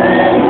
We're